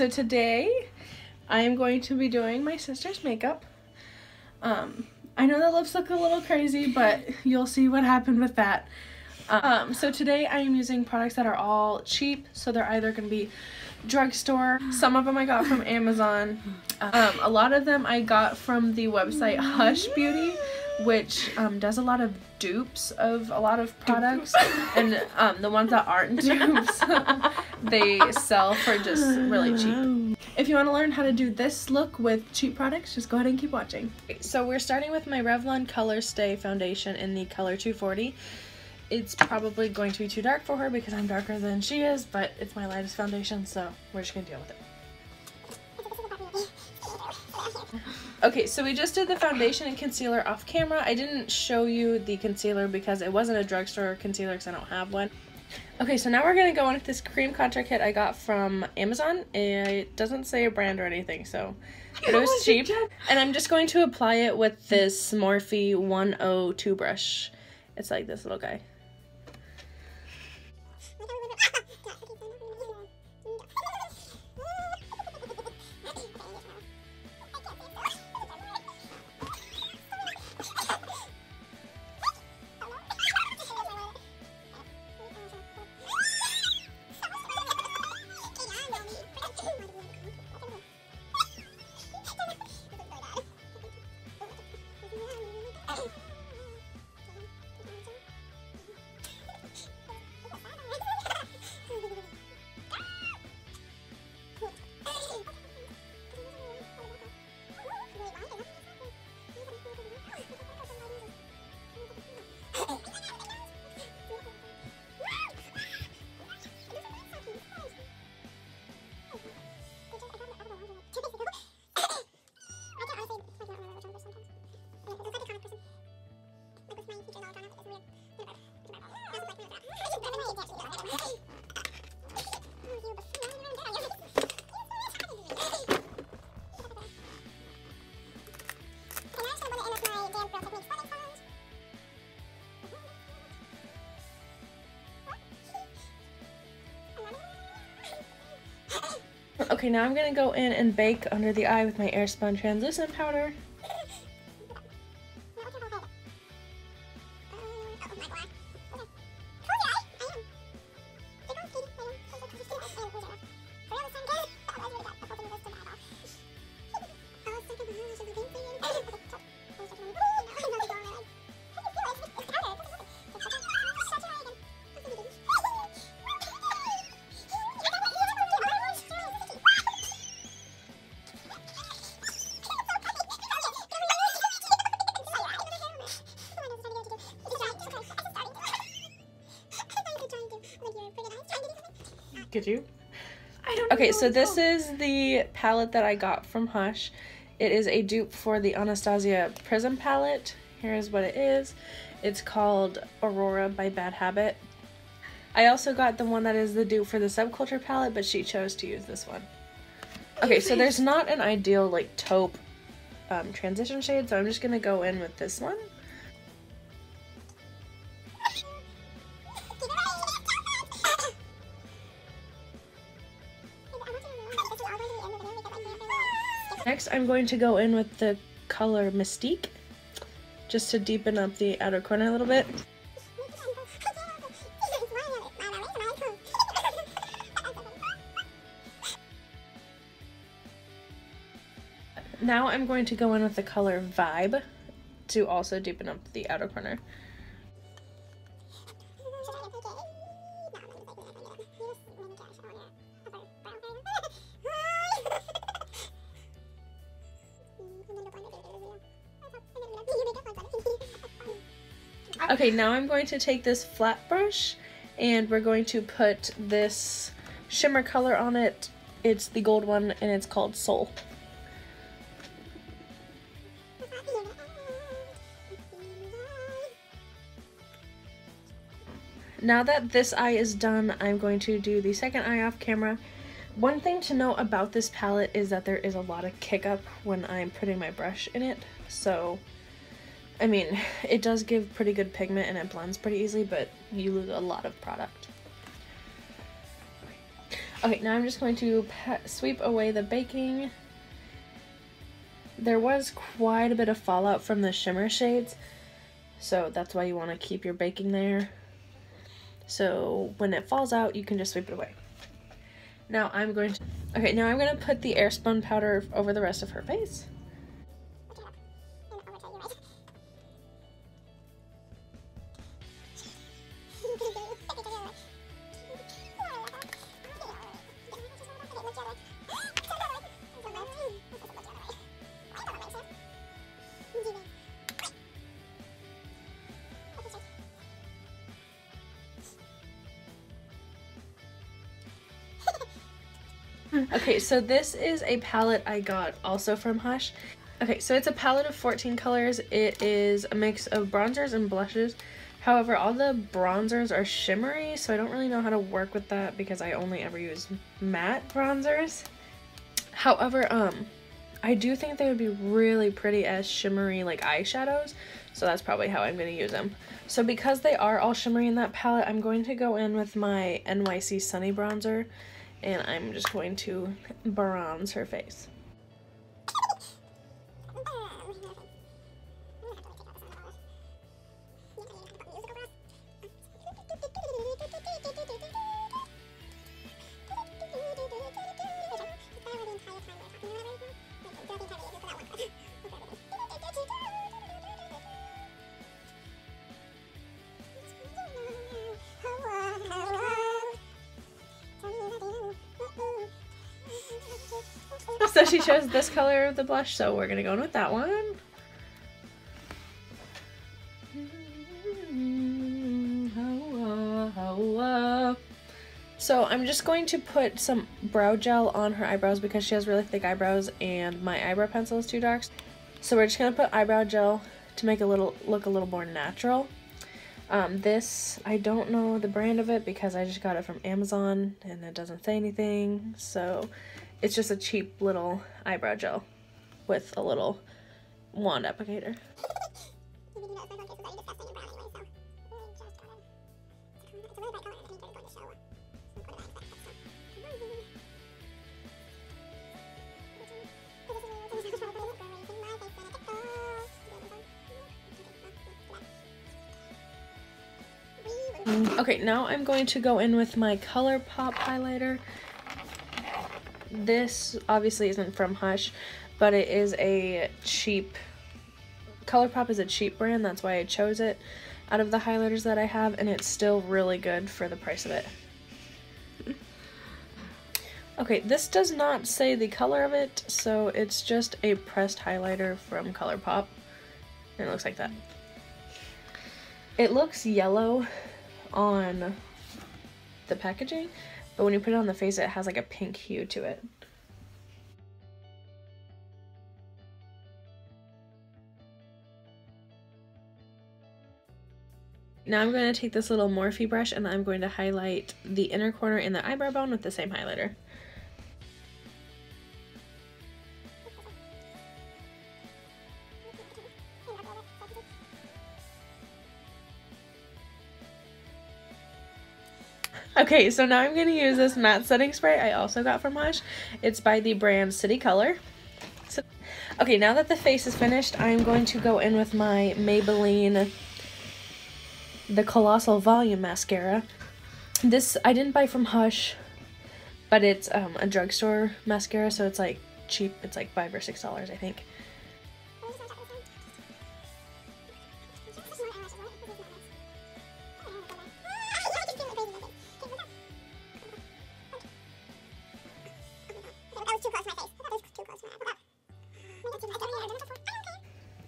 so today I am going to be doing my sister's makeup. Um, I know the lips look a little crazy, but you'll see what happened with that. Um, so today I am using products that are all cheap, so they're either going to be drugstore. Some of them I got from Amazon. Um, a lot of them I got from the website Hush Beauty, which um, does a lot of dupes of a lot of products. and um, the ones that aren't dupes, they sell for just really cheap. If you want to learn how to do this look with cheap products, just go ahead and keep watching. So we're starting with my Revlon Color Stay Foundation in the color 240 it's probably going to be too dark for her because I'm darker than she is, but it's my lightest foundation, so we're just gonna deal with it. Okay, so we just did the foundation and concealer off camera. I didn't show you the concealer because it wasn't a drugstore concealer because I don't have one. Okay, so now we're gonna go on with this cream contour kit I got from Amazon. It doesn't say a brand or anything, so but it oh was cheap. And I'm just going to apply it with this Morphe 102 brush. It's like this little guy. Okay, now I'm gonna go in and bake under the eye with my Airspun translucent powder. Could you? I don't Okay, so this is the palette that I got from Hush. It is a dupe for the Anastasia Prism palette. Here's what it is. It's called Aurora by Bad Habit. I also got the one that is the dupe for the Subculture palette, but she chose to use this one. Okay, so there's not an ideal like taupe um, transition shade, so I'm just going to go in with this one. Next, I'm going to go in with the color Mystique, just to deepen up the outer corner a little bit. Now I'm going to go in with the color Vibe to also deepen up the outer corner. Okay, now I'm going to take this flat brush and we're going to put this shimmer color on it. It's the gold one and it's called Soul. Now that this eye is done, I'm going to do the second eye off camera. One thing to note about this palette is that there is a lot of kick up when I'm putting my brush in it, so I mean, it does give pretty good pigment and it blends pretty easily, but you lose a lot of product. Okay, now I'm just going to sweep away the baking. There was quite a bit of fallout from the shimmer shades, so that's why you want to keep your baking there. So when it falls out, you can just sweep it away. Now I'm going to, okay, now I'm going to put the airspun powder over the rest of her face. Okay, so this is a palette I got also from Hush. Okay, so it's a palette of 14 colors. It is a mix of bronzers and blushes. However, all the bronzers are shimmery, so I don't really know how to work with that because I only ever use matte bronzers. However, um, I do think they would be really pretty as shimmery like eyeshadows, so that's probably how I'm going to use them. So because they are all shimmery in that palette, I'm going to go in with my NYC Sunny Bronzer and I'm just going to bronze her face. So she chose this color of the blush, so we're gonna go in with that one. So I'm just going to put some brow gel on her eyebrows because she has really thick eyebrows and my eyebrow pencil is too dark. So we're just to put eyebrow gel to make a little look a little more natural. Um, this, I don't know the brand of it because I just got it from Amazon and it doesn't say anything. So it's just a cheap little eyebrow gel with a little wand applicator. Mm. Okay, now I'm going to go in with my ColourPop highlighter. This obviously isn't from Hush, but it is a cheap, ColourPop is a cheap brand, that's why I chose it out of the highlighters that I have, and it's still really good for the price of it. Okay, this does not say the color of it, so it's just a pressed highlighter from ColourPop, and it looks like that. It looks yellow on the packaging, but when you put it on the face, it has like a pink hue to it. Now I'm going to take this little Morphe brush and I'm going to highlight the inner corner in the eyebrow bone with the same highlighter. Okay, so now I'm going to use this matte setting spray I also got from Hush. It's by the brand City Color. So, okay, now that the face is finished, I'm going to go in with my Maybelline the Colossal Volume Mascara. This I didn't buy from Hush, but it's um, a drugstore mascara, so it's like cheap. It's like five or six dollars, I think.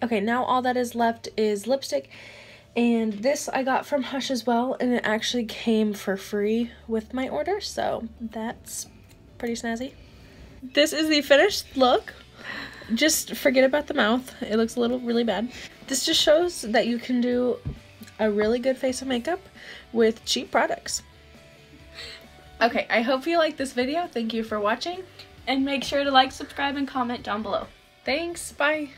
Okay, now all that is left is lipstick. And this I got from Hush as well, and it actually came for free with my order, so that's pretty snazzy. This is the finished look. Just forget about the mouth. It looks a little really bad. This just shows that you can do a really good face of makeup with cheap products. Okay, I hope you liked this video. Thank you for watching. And make sure to like, subscribe, and comment down below. Thanks. Bye.